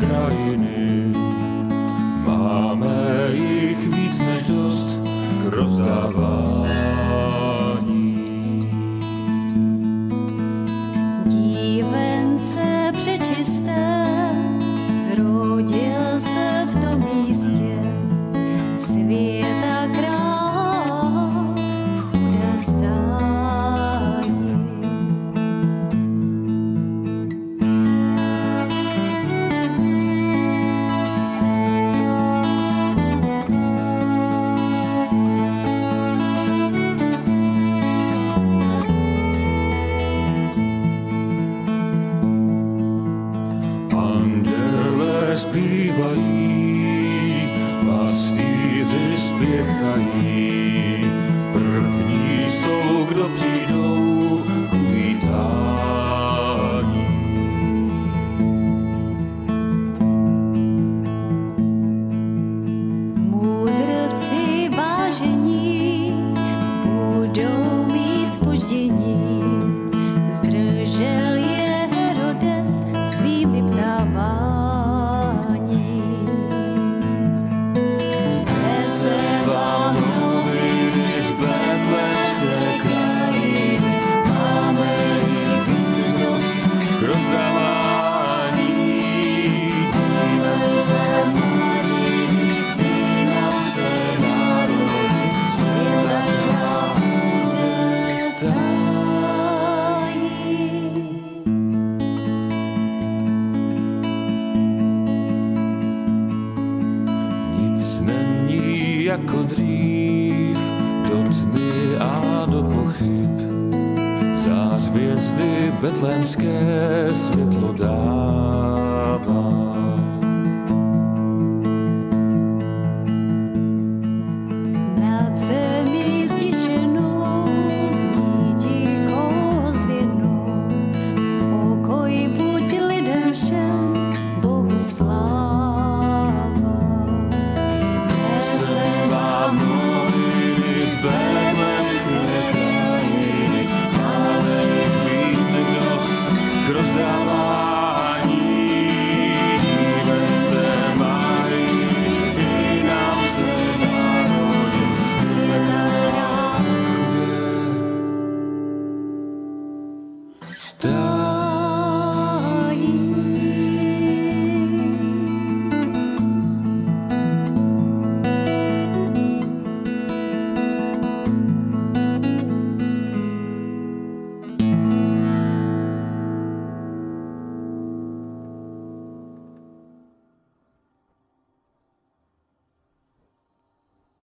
krajiny. Máme jich víc než dost k rozdávání. співаї, пастири спіхаї. jako dřív do tmy a do pochyb. Zář hvězdy betlémské světlo dává. Stop.